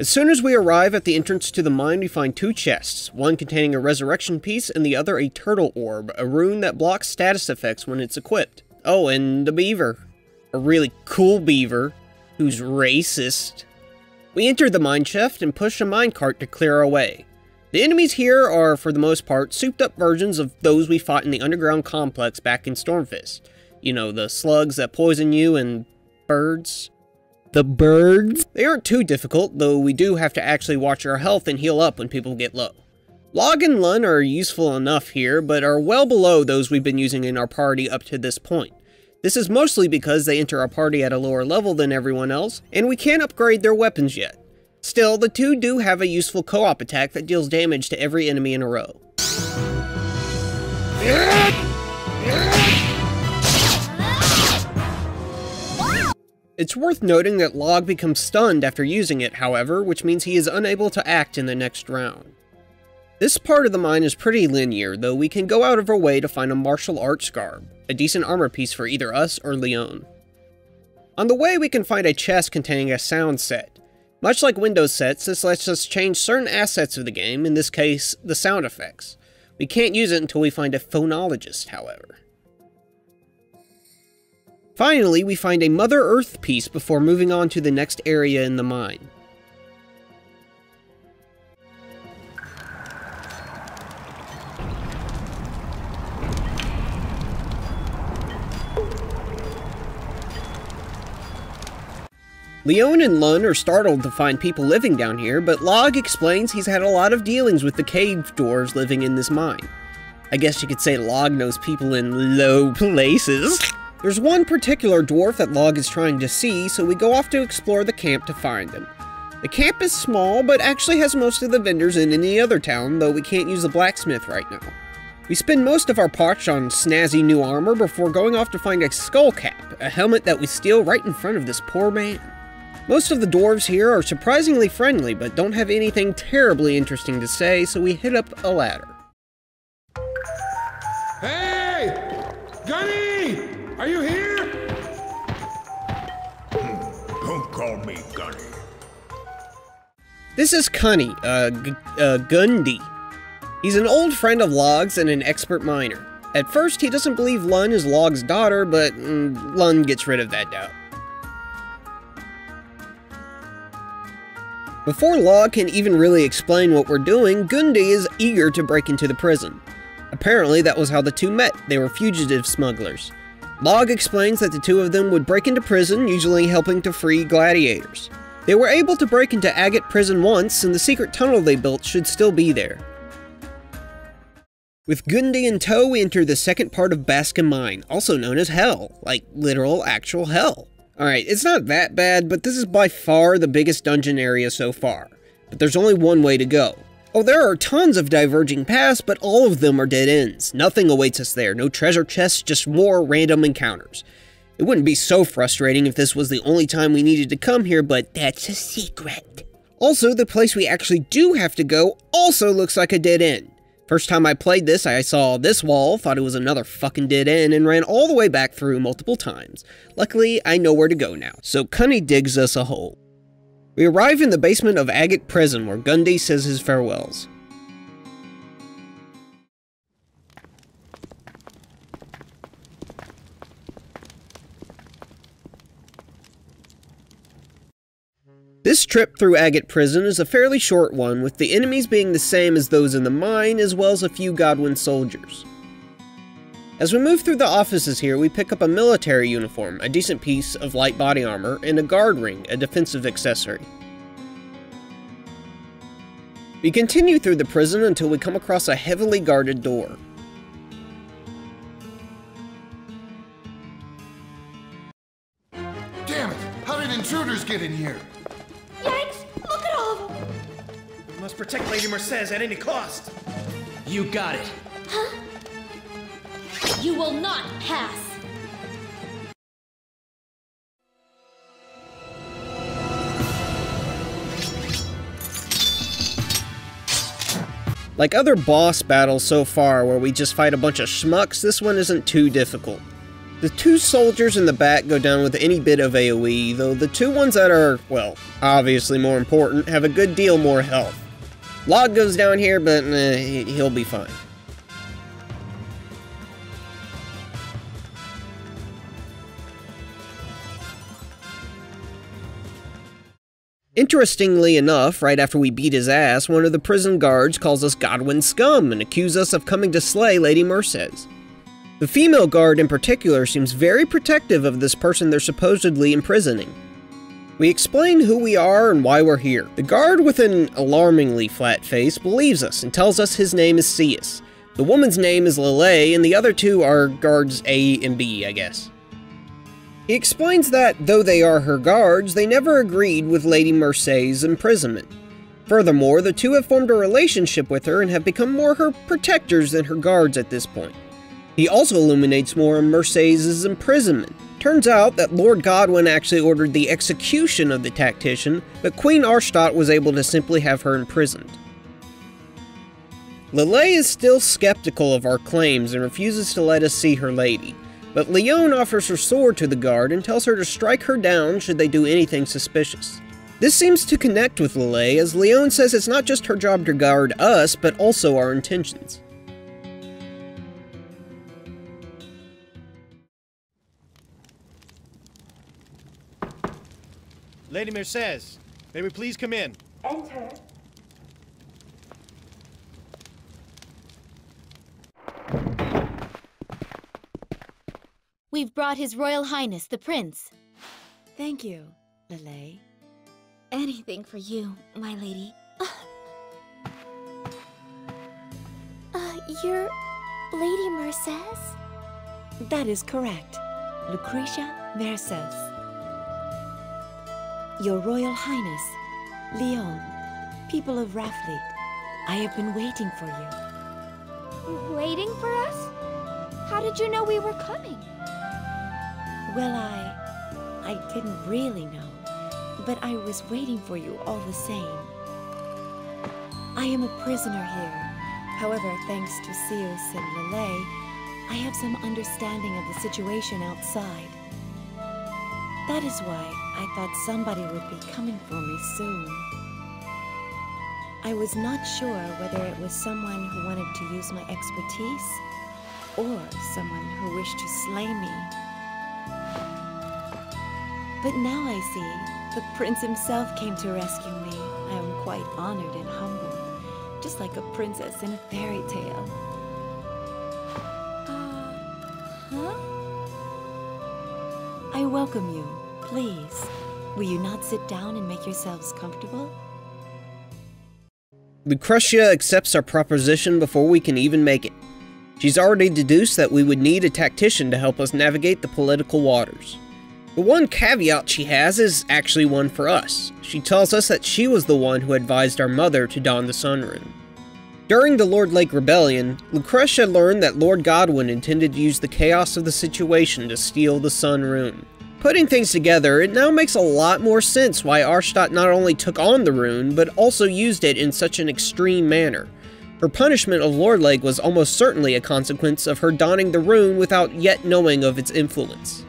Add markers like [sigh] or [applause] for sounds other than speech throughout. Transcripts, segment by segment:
As soon as we arrive at the entrance to the mine, we find two chests, one containing a resurrection piece and the other a turtle orb, a rune that blocks status effects when it's equipped. Oh, and a beaver. A really cool beaver, who's racist. We enter the mine shaft and push a minecart to clear our way. The enemies here are, for the most part, souped up versions of those we fought in the underground complex back in Stormfist. You know, the slugs that poison you and birds. The birds? They aren't too difficult, though we do have to actually watch our health and heal up when people get low. Log and Lun are useful enough here, but are well below those we've been using in our party up to this point. This is mostly because they enter our party at a lower level than everyone else, and we can't upgrade their weapons yet. Still, the two do have a useful co-op attack that deals damage to every enemy in a row. It's worth noting that Log becomes stunned after using it, however, which means he is unable to act in the next round. This part of the mine is pretty linear, though we can go out of our way to find a martial arts garb, a decent armor piece for either us or Leon. On the way we can find a chest containing a sound set. Much like Windows sets, this lets us change certain assets of the game, in this case, the sound effects. We can't use it until we find a phonologist, however. Finally, we find a Mother Earth piece before moving on to the next area in the mine. Leon and Lun are startled to find people living down here, but Log explains he's had a lot of dealings with the cave dwarves living in this mine. I guess you could say Log knows people in low places. There's one particular dwarf that Log is trying to see, so we go off to explore the camp to find him. The camp is small, but actually has most of the vendors in any other town, though we can't use the blacksmith right now. We spend most of our potch on snazzy new armor before going off to find a skull cap, a helmet that we steal right in front of this poor man. Most of the dwarves here are surprisingly friendly, but don't have anything terribly interesting to say, so we hit up a ladder. This is Cunny, uh, uh, Gundy. He's an old friend of Log's and an expert miner. At first, he doesn't believe Lun is Log's daughter, but mm, Lun gets rid of that doubt. Before Log can even really explain what we're doing, Gundy is eager to break into the prison. Apparently, that was how the two met. They were fugitive smugglers. Log explains that the two of them would break into prison, usually helping to free gladiators. They were able to break into Agate prison once, and the secret tunnel they built should still be there. With Gundy in tow, we enter the second part of Baska Mine, also known as Hell, like literal actual hell. Alright, it's not that bad, but this is by far the biggest dungeon area so far. But there's only one way to go. Oh, there are tons of diverging paths, but all of them are dead ends. Nothing awaits us there, no treasure chests, just more random encounters. It wouldn't be so frustrating if this was the only time we needed to come here, but that's a secret. Also, the place we actually do have to go also looks like a dead end. First time I played this, I saw this wall, thought it was another fucking dead end, and ran all the way back through multiple times. Luckily, I know where to go now, so Cunny digs us a hole. We arrive in the basement of Agate Prison where Gundy says his farewells. This trip through Agate Prison is a fairly short one, with the enemies being the same as those in the mine, as well as a few Godwyn soldiers. As we move through the offices here, we pick up a military uniform, a decent piece of light body armor, and a guard ring, a defensive accessory. We continue through the prison until we come across a heavily guarded door. Damn it! How did intruders get in here? Protect Lady Mercedes at any cost. You got it. Huh? You will not pass! Like other boss battles so far where we just fight a bunch of schmucks, this one isn't too difficult. The two soldiers in the back go down with any bit of AoE, though the two ones that are, well, obviously more important, have a good deal more health. Log goes down here, but eh, he'll be fine. Interestingly enough, right after we beat his ass, one of the prison guards calls us Godwin scum and accuses us of coming to slay Lady Mercedes. The female guard in particular seems very protective of this person they're supposedly imprisoning. We explain who we are and why we're here. The guard with an alarmingly flat face believes us and tells us his name is Ceus. The woman's name is Lele, and the other two are guards A and B, I guess. He explains that, though they are her guards, they never agreed with Lady Mercedes' imprisonment. Furthermore, the two have formed a relationship with her and have become more her protectors than her guards at this point. He also illuminates more on Mercedes' imprisonment. Turns out that Lord Godwin actually ordered the execution of the tactician, but Queen Arshtat was able to simply have her imprisoned. Lele is still skeptical of our claims and refuses to let us see her lady. But Leon offers her sword to the guard and tells her to strike her down should they do anything suspicious. This seems to connect with Lele, as Leon says it's not just her job to guard us, but also our intentions. Lady Mercedes, may we please come in? Enter. We've brought His Royal Highness the Prince. Thank you, Lele. Anything for you, my lady. [sighs] Uh, you're Lady Mercedes? That is correct. Lucretia Mercedes. Your Royal Highness, Leon, people of Raftfleet, I have been waiting for you. Waiting for us? How did you know we were coming? Well, I... I didn't really know, but I was waiting for you all the same. I am a prisoner here. However, thanks to Ceus and Lele, I have some understanding of the situation outside. That is why I thought somebody would be coming for me soon. I was not sure whether it was someone who wanted to use my expertise or someone who wished to slay me. But now I see the prince himself came to rescue me. I am quite honored and humbled, just like a princess in a fairy tale. Uh, huh? I welcome you. Please, will you not sit down and make yourselves comfortable? Lucretia accepts our proposition before we can even make it. She's already deduced that we would need a tactician to help us navigate the political waters. The one caveat she has is actually one for us. She tells us that she was the one who advised our mother to don the Sun Rune. During the Lord Lake Rebellion, Lucretia learned that Lord Godwin intended to use the chaos of the situation to steal the Sun Rune. Putting things together, it now makes a lot more sense why Arshtat not only took on the rune, but also used it in such an extreme manner. Her punishment of Lord Lake was almost certainly a consequence of her donning the rune without yet knowing of its influence.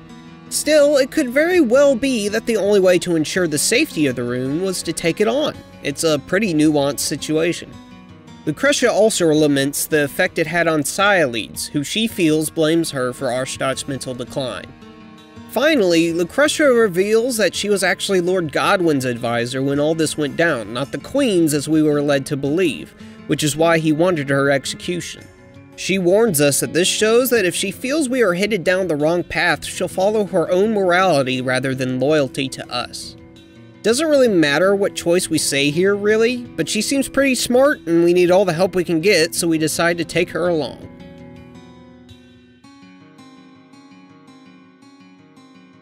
Still, it could very well be that the only way to ensure the safety of the rune was to take it on. It's a pretty nuanced situation. Lucretia also laments the effect it had on Sialeeds, who she feels blames her for Arshtat's mental decline. Finally, Lucretia reveals that she was actually Lord Godwin's advisor when all this went down, not the Queen's as we were led to believe, which is why he wanted her execution. She warns us that this shows that if she feels we are headed down the wrong path, she'll follow her own morality rather than loyalty to us. Doesn't really matter what choice we say here, really, but she seems pretty smart and we need all the help we can get, so we decide to take her along.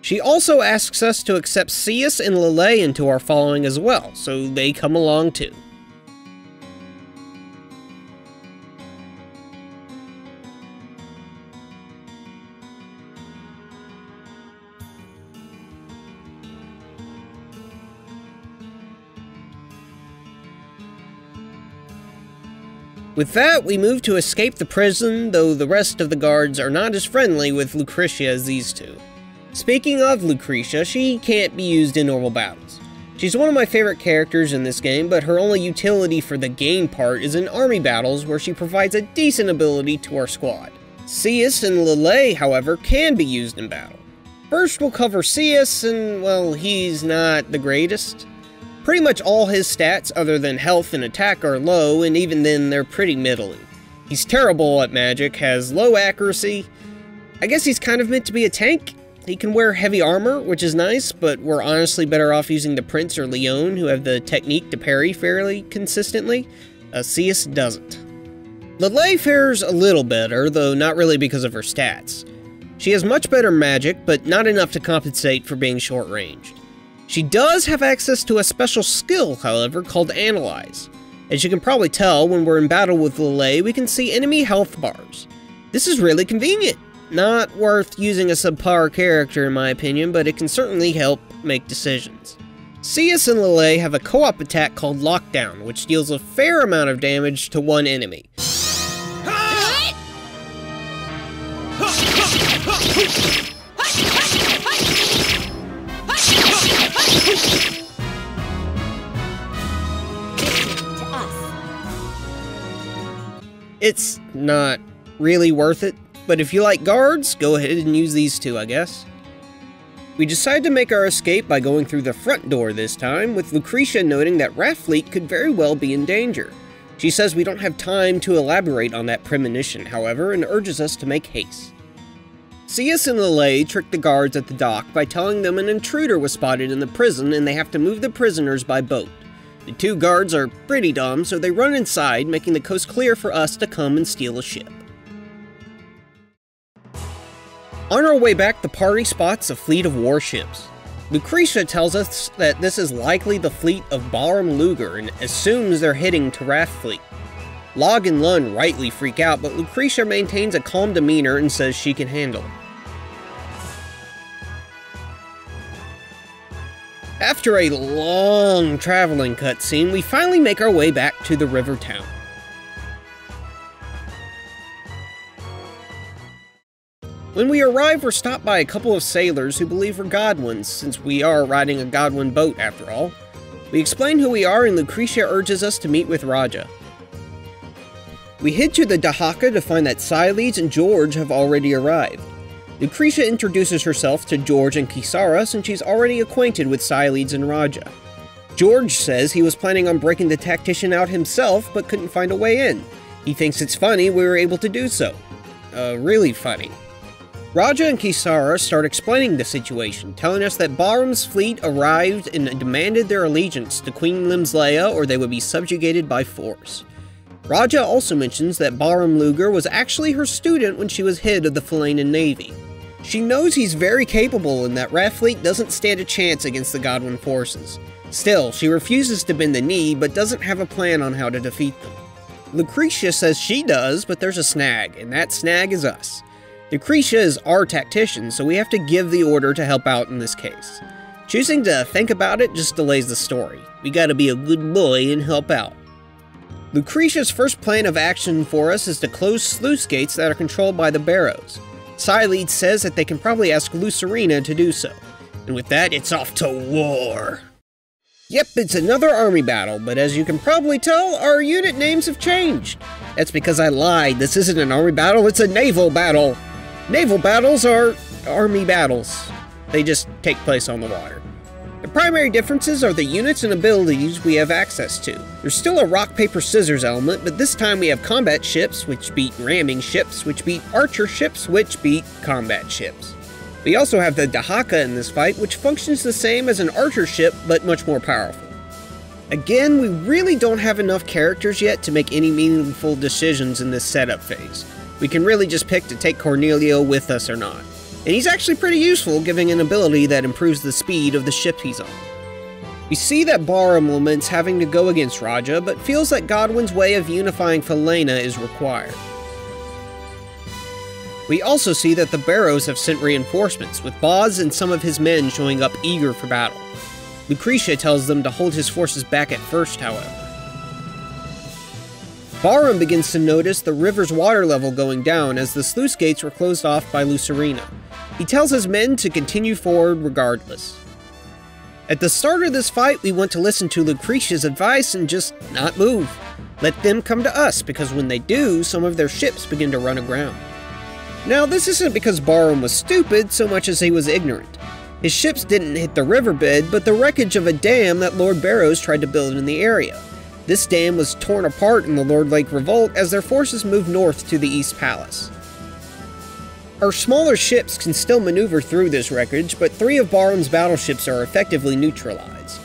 She also asks us to accept Cius and Lele into our following as well, so they come along too. With that, we move to escape the prison, though the rest of the guards are not as friendly with Lucretia as these two. Speaking of Lucretia, she can't be used in normal battles. She's one of my favorite characters in this game, but her only utility for the game part is in army battles where she provides a decent ability to our squad. Ceus and Lele, however, can be used in battle. First, we'll cover Ceus, and well, he's not the greatest. Pretty much all his stats, other than health and attack, are low, and even then, they're pretty middling. He's terrible at magic, has low accuracy. I guess he's kind of meant to be a tank, he can wear heavy armor, which is nice, but we're honestly better off using the Prince or Leon, who have the technique to parry fairly consistently. Uh, Ceus doesn't. Lele fares a little better, though not really because of her stats. She has much better magic, but not enough to compensate for being short-ranged. She does have access to a special skill, however, called Analyze. As you can probably tell, when we're in battle with Lele, we can see enemy health bars. This is really convenient. Not worth using a subpar character in my opinion, but it can certainly help make decisions. Ceus and Lele have a co-op attack called Lockdown, which deals a fair amount of damage to one enemy. [laughs] It's not really worth it, but if you like guards, go ahead and use these two, I guess. We decide to make our escape by going through the front door this time, with Lucretia noting that Raftfleet could very well be in danger. She says we don't have time to elaborate on that premonition, however, and urges us to make haste. Cius and Lele trick the guards at the dock by telling them an intruder was spotted in the prison and they have to move the prisoners by boat. The two guards are pretty dumb, so they run inside, making the coast clear for us to come and steal a ship. On our way back, the party spots a fleet of warships. Lucretia tells us that this is likely the fleet of Barham Lugar and assumes they're heading to Raftfleet. Log and Lun rightly freak out, but Lucretia maintains a calm demeanor and says she can handle it. After a long traveling cutscene, we finally make our way back to the river town. When we arrive, we're stopped by a couple of sailors who believe we're Godwins, since we are riding a Godwin boat after all. We explain who we are, and Lucretia urges us to meet with Raja. We head to the Dahaka to find that Sialeeds and George have already arrived. Lucretia introduces herself to George and Kisara since she's already acquainted with Sialeeds and Raja. George says he was planning on breaking the tactician out himself but couldn't find a way in. He thinks it's funny we were able to do so. Uh, really funny. Raja and Kisara start explaining the situation, telling us that Barham's fleet arrived and demanded their allegiance to Queen Limslea or they would be subjugated by force. Raja also mentions that Barham Lugar was actually her student when she was head of the Falenan Navy. She knows he's very capable and that Raftfleet doesn't stand a chance against the Godwin forces. Still, she refuses to bend the knee but doesn't have a plan on how to defeat them. Lucretia says she does, but there's a snag, and that snag is us. Lucretia is our tactician, so we have to give the order to help out in this case. Choosing to think about it just delays the story. We gotta be a good boy and help out. Lucretia's first plan of action for us is to close sluice gates that are controlled by the Barrows. Sialeeds says that they can probably ask Lucerina to do so. And with that, it's off to war. Yep, it's another army battle, but as you can probably tell, our unit names have changed. That's because I lied. This isn't an army battle, it's a naval battle. Naval battles are army battles. They just take place on the water. The primary differences are the units and abilities we have access to. There's still a rock, paper, scissors element, but this time we have combat ships, which beat ramming ships, which beat archer ships, which beat combat ships. We also have the Dahaka in this fight, which functions the same as an archer ship, but much more powerful. Again, we really don't have enough characters yet to make any meaningful decisions in this setup phase. We can really just pick to take Cornelio with us or not. And he's actually pretty useful, giving an ability that improves the speed of the ship he's on. We see that Barham laments having to go against Raja, but feels that Godwin's way of unifying Falena is required. We also see that the Barrows have sent reinforcements, with Boz and some of his men showing up eager for battle. Lucretia tells them to hold his forces back at first, however. Barham begins to notice the river's water level going down as the sluice gates were closed off by Lucerina. He tells his men to continue forward regardless. At the start of this fight, we want to listen to Lucretia's advice and just not move. Let them come to us, because when they do, some of their ships begin to run aground. Now, this isn't because Barham was stupid so much as he was ignorant. His ships didn't hit the riverbed, but the wreckage of a dam that Lord Barrows tried to build in the area. This dam was torn apart in the Lord Lake Revolt as their forces moved north to the East Palace. Our smaller ships can still maneuver through this wreckage, but three of Barham's battleships are effectively neutralized.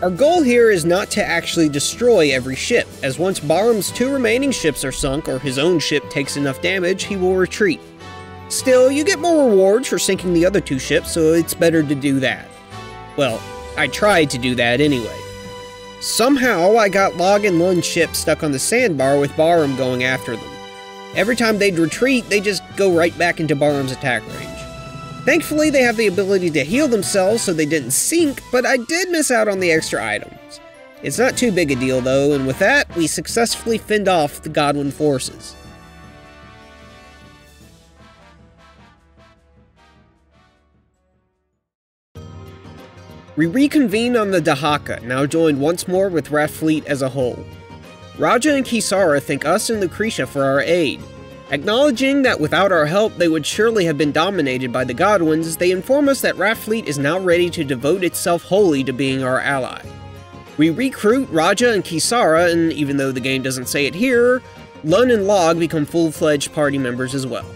Our goal here is not to actually destroy every ship, as once Barham's two remaining ships are sunk or his own ship takes enough damage, he will retreat. Still, you get more rewards for sinking the other two ships, so it's better to do that. Well, I tried to do that anyway. Somehow, I got Log and Lund's ship stuck on the sandbar with Barham going after them. Every time they'd retreat, they just go right back into Barham's attack range. Thankfully, they have the ability to heal themselves so they didn't sink, but I did miss out on the extra items. It's not too big a deal though, and with that, we successfully fend off the Godwin forces. We reconvene on the Dahaka, now joined once more with Raftfleet as a whole. Raja and Kisara thank us and Lucretia for our aid. Acknowledging that without our help they would surely have been dominated by the Godwins, they inform us that Raftfleet is now ready to devote itself wholly to being our ally. We recruit Raja and Kisara, and even though the game doesn't say it here, Lun and Log become full-fledged party members as well.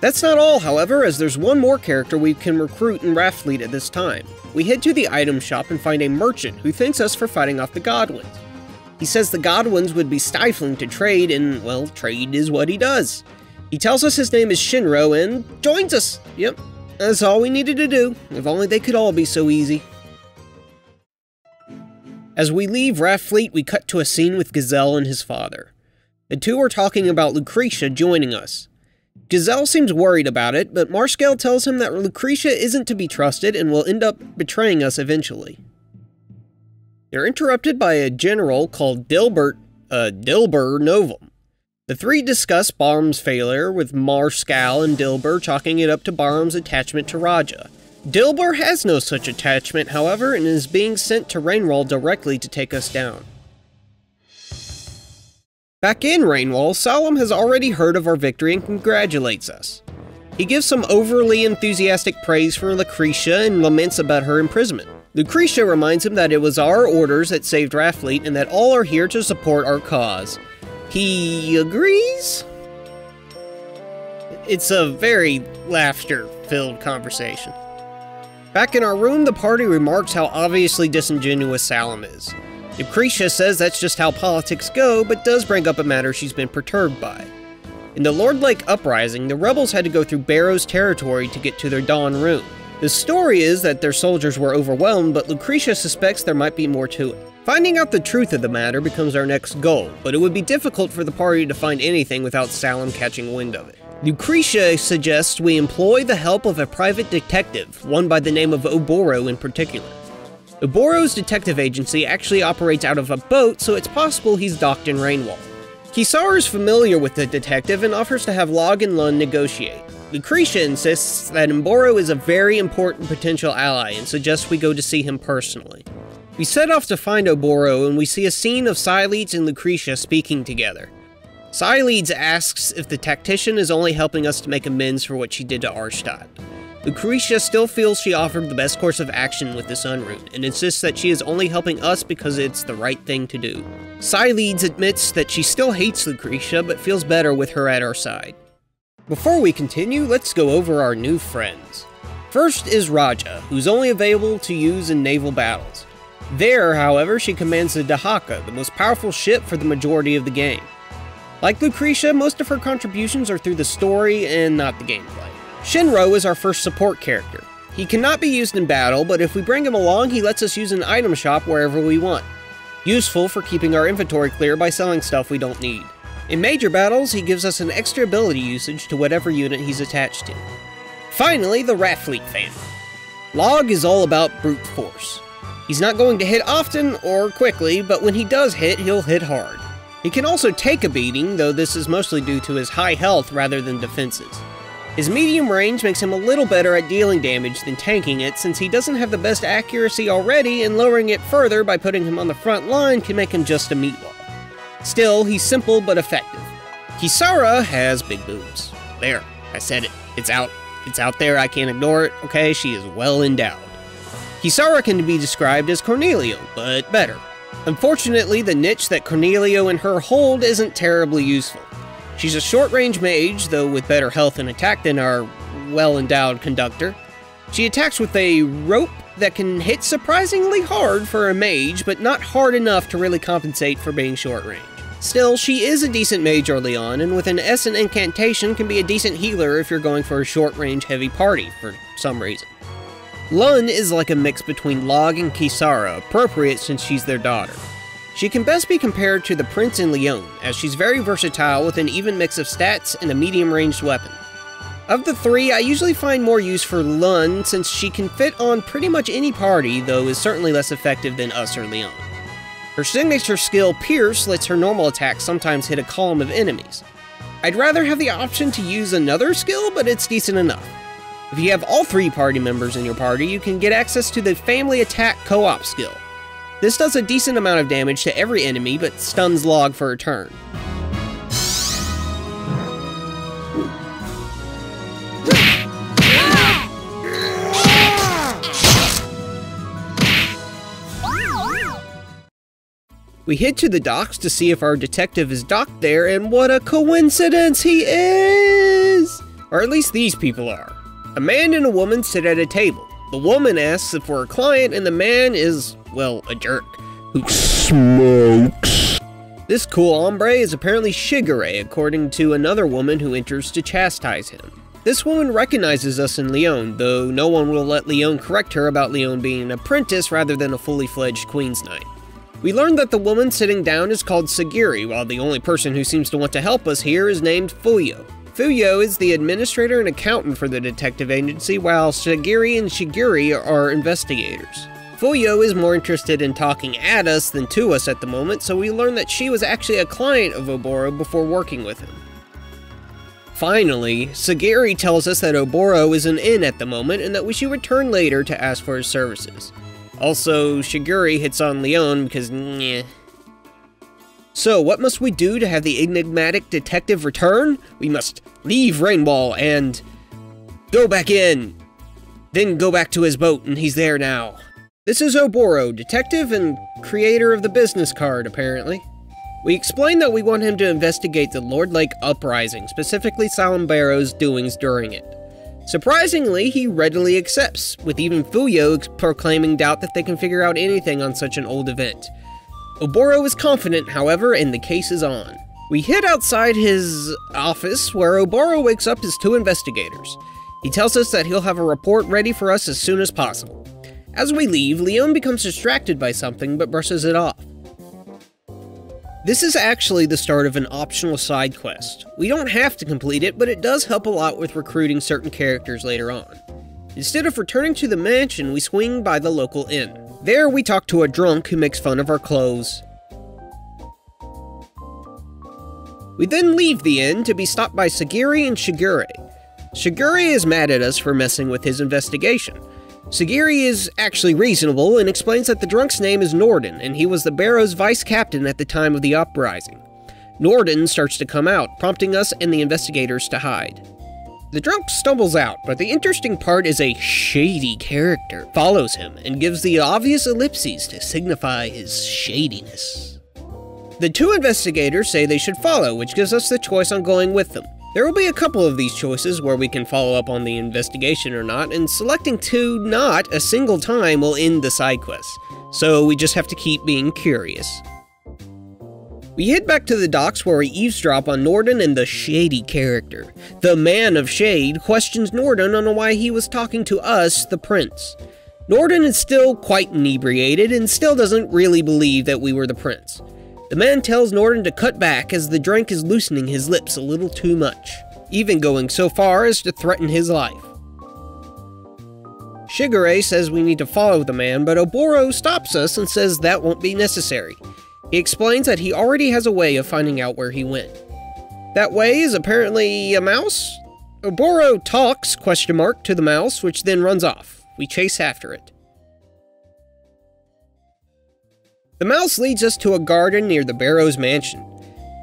That's not all, however, as there's one more character we can recruit in Raftfleet at this time. We head to the item shop and find a merchant who thanks us for fighting off the Godwins. He says the Godwins would be stifling to trade, and, well, trade is what he does. He tells us his name is Shinro and joins us. Yep, that's all we needed to do. If only they could all be so easy. As we leave Raftfleet, we cut to a scene with Gazelle and his father. The two are talking about Lucretia joining us. Gazelle seems worried about it, but Marscal tells him that Lucretia isn't to be trusted and will end up betraying us eventually. They're interrupted by a general called Dilbert, uh, Dilber Novum. The three discuss Barham's failure, with Marscal and Dilber chalking it up to Barham's attachment to Raja. Dilber has no such attachment, however, and is being sent to Rainwall directly to take us down. Back in Rainwall, Salum has already heard of our victory and congratulates us. He gives some overly enthusiastic praise for Lucretia and laments about her imprisonment. Lucretia reminds him that it was our orders that saved Raftfleet and that all are here to support our cause. He agrees? It's a very laughter-filled conversation. Back in our room, the party remarks how obviously disingenuous Salum is. Lucretia says that's just how politics go, but does bring up a matter she's been perturbed by. In the Lord Lake Uprising, the rebels had to go through Barrow's territory to get to their Dawn Rune. The story is that their soldiers were overwhelmed, but Lucretia suspects there might be more to it. Finding out the truth of the matter becomes our next goal, but it would be difficult for the party to find anything without Salum catching wind of it. Lucretia suggests we employ the help of a private detective, one by the name of Oboro in particular. Oboro's detective agency actually operates out of a boat, so it's possible he's docked in Rainwall. Kisara is familiar with the detective and offers to have Log and Lun negotiate. Lucretia insists that Oboro is a very important potential ally and suggests we go to see him personally. We set off to find Oboro and we see a scene of Sialeeds and Lucretia speaking together. Sialeeds asks if the tactician is only helping us to make amends for what she did to Arshtat. Lucretia still feels she offered the best course of action with the Sun and insists that she is only helping us because it's the right thing to do. Sialeeds admits that she still hates Lucretia, but feels better with her at our side. Before we continue, let's go over our new friends. First is Raja, who's only available to use in naval battles. There, however, she commands the Dahaka, the most powerful ship for the majority of the game. Like Lucretia, most of her contributions are through the story and not the gameplay. Shinro is our first support character. He cannot be used in battle, but if we bring him along, he lets us use an item shop wherever we want. Useful for keeping our inventory clear by selling stuff we don't need. In major battles, he gives us an extra ability usage to whatever unit he's attached to. Finally, the Raftfleet family. Log is all about brute force. He's not going to hit often or quickly, but when he does hit, he'll hit hard. He can also take a beating, though this is mostly due to his high health rather than defenses. His medium range makes him a little better at dealing damage than tanking it, since he doesn't have the best accuracy already, and lowering it further by putting him on the front line can make him just a meatball. Still, he's simple but effective. Kisara has big boobs. There, I said it. It's out. It's out there, I can't ignore it, okay? She is well endowed. Kisara can be described as Cornelio, but better. Unfortunately, the niche that Cornelio and her hold isn't terribly useful. She's a short range mage, though with better health and attack than our well endowed conductor. She attacks with a rope that can hit surprisingly hard for a mage, but not hard enough to really compensate for being short range. Still, she is a decent mage early on, and with an and incantation can be a decent healer if you're going for a short range heavy party for some reason. Lun is like a mix between Log and Kisara, appropriate since she's their daughter. She can best be compared to the Prince in Leon, as she's very versatile with an even mix of stats and a medium ranged weapon. Of the three, I usually find more use for Lun since she can fit on pretty much any party, though is certainly less effective than us or Leon. Her signature skill, Pierce, lets her normal attacks sometimes hit a column of enemies. I'd rather have the option to use another skill, but it's decent enough. If you have all three party members in your party, you can get access to the Family Attack Co-op skill. This does a decent amount of damage to every enemy, but stuns Log for a turn. We head to the docks to see if our detective is docked there, and what a coincidence he is! Or at least these people are. A man and a woman sit at a table. The woman asks if we're a client, and the man is, well, a jerk. Who smokes. This cool hombre is apparently Shigure, according to another woman who enters to chastise him. This woman recognizes us in Leon, though no one will let Leon correct her about Leon being an apprentice rather than a fully fledged Queen's Knight. We learn that the woman sitting down is called Sagiri, while the only person who seems to want to help us here is named Fuyo. Fuyo is the administrator and accountant for the detective agency, while Sagiri and Shigure are investigators. Fuyo is more interested in talking at us than to us at the moment, so we learn that she was actually a client of Oboro before working with him. Finally, Sagiri tells us that Oboro is an inn at the moment and that we should return later to ask for his services. Also, Shigure hits on Leon because. So, what must we do to have the enigmatic detective return? We must leave Rainwall and go back in. Then go back to his boat, and he's there now. This is Oboro, detective and creator of the business card, apparently. We explain that we want him to investigate the Lord Lake uprising, specifically Salum Barrows's doings during it. Surprisingly, he readily accepts, with even Fuyo proclaiming doubt that they can figure out anything on such an old event. Oboro is confident, however, and the case is on. We hit outside his office, where Oboro wakes up his two investigators. He tells us that he'll have a report ready for us as soon as possible. As we leave, Leon becomes distracted by something but brushes it off. This is actually the start of an optional side quest. We don't have to complete it, but it does help a lot with recruiting certain characters later on. Instead of returning to the mansion, we swing by the local inn. There, we talk to a drunk who makes fun of our clothes. We then leave the inn to be stopped by Sagiri and Shigure. Shigure is mad at us for messing with his investigation, Sagiri is actually reasonable and explains that the drunk's name is Norden, and he was the Barrow's vice captain at the time of the uprising. Norden starts to come out, prompting us and the investigators to hide. The drunk stumbles out, but the interesting part is a shady character follows him and gives the obvious ellipses to signify his shadiness. The two investigators say they should follow, which gives us the choice on going with them. There will be a couple of these choices where we can follow up on the investigation or not, and selecting to not a single time will end the side quest, so we just have to keep being curious. We head back to the docks where we eavesdrop on Norden and the shady character. The man of shade questions Norden on why he was talking to us, the prince. Norden is still quite inebriated and still doesn't really believe that we were the prince. The man tells Norden to cut back as the drink is loosening his lips a little too much, even going so far as to threaten his life. Shigure says we need to follow the man, but Oboro stops us and says that won't be necessary. He explains that he already has a way of finding out where he went. That way is apparently a mouse? Oboro talks, question mark, to the mouse, which then runs off. We chase after it. The mouse leads us to a garden near the Barrows mansion.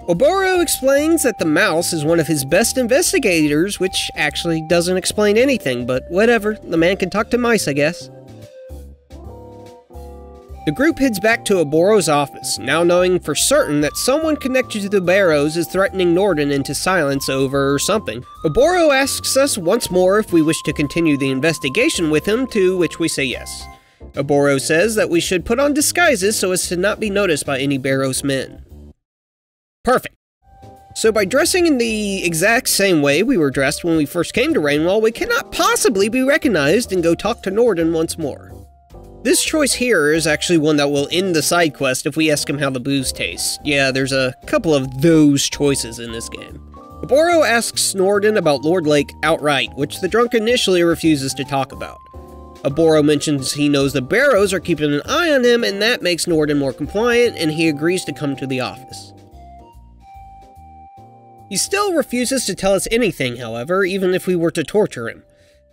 Oboro explains that the mouse is one of his best investigators, which actually doesn't explain anything, but whatever, the man can talk to mice, I guess. The group heads back to Oboro's office, now knowing for certain that someone connected to the Barrows is threatening Norden into silence over something. Oboro asks us once more if we wish to continue the investigation with him, to which we say yes. Oboro says that we should put on disguises so as to not be noticed by any Barrows men. Perfect. So by dressing in the exact same way we were dressed when we first came to Rainwall, we cannot possibly be recognized and go talk to Norden once more. This choice here is actually one that will end the side quest if we ask him how the booze tastes. Yeah, there's a couple of those choices in this game. Oboro asks Norden about Lord Lake outright, which the drunk initially refuses to talk about. Oboro mentions he knows the Barrows are keeping an eye on him, and that makes Norden more compliant, and he agrees to come to the office. He still refuses to tell us anything, however, even if we were to torture him.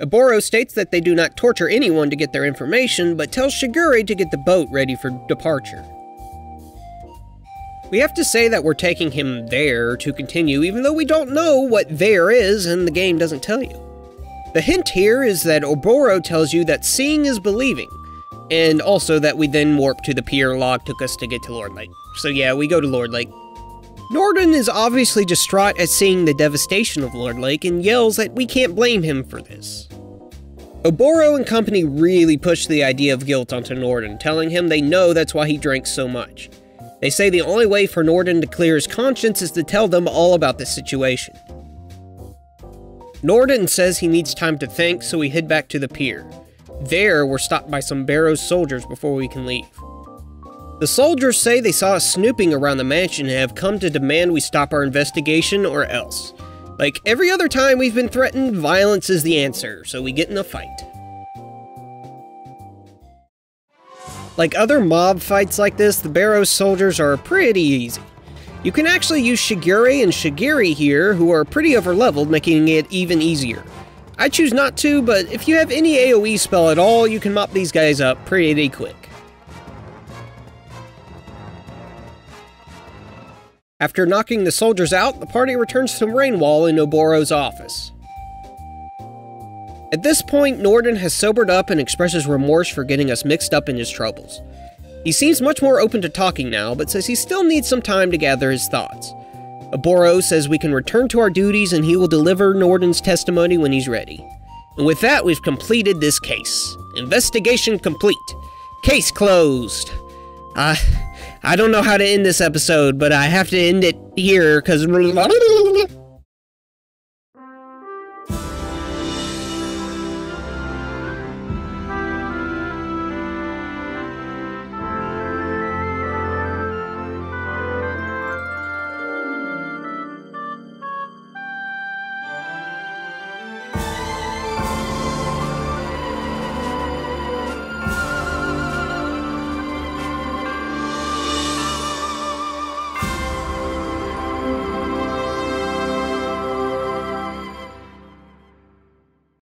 Oboro states that they do not torture anyone to get their information, but tells Shigure to get the boat ready for departure. We have to say that we're taking him there to continue, even though we don't know what there is and the game doesn't tell you. The hint here is that Oboro tells you that seeing is believing, and also that we then warp to the pier log took us to get to Lord Lake. So yeah, we go to Lord Lake. Norden is obviously distraught at seeing the devastation of Lord Lake and yells that we can't blame him for this. Oboro and company really push the idea of guilt onto Norden, telling him they know that's why he drank so much. They say the only way for Norden to clear his conscience is to tell them all about the situation. Norden says he needs time to think, so we head back to the pier. There, we're stopped by some Barrows soldiers before we can leave. The soldiers say they saw us snooping around the mansion and have come to demand we stop our investigation or else. Like every other time we've been threatened, violence is the answer, so we get in a fight. Like other mob fights like this, the Barrows soldiers are pretty easy. You can actually use Shigure and Sagiri here, who are pretty overleveled, making it even easier. I choose not to, but if you have any AoE spell at all, you can mop these guys up pretty quick. After knocking the soldiers out, the party returns to Rainwall in Oboro's office. At this point, Norden has sobered up and expresses remorse for getting us mixed up in his troubles. He seems much more open to talking now, but says he still needs some time to gather his thoughts. Oboro says we can return to our duties and he will deliver Norden's testimony when he's ready. And with that, we've completed this case. Investigation complete. Case closed. Uh, I don't know how to end this episode, but I have to end it here because.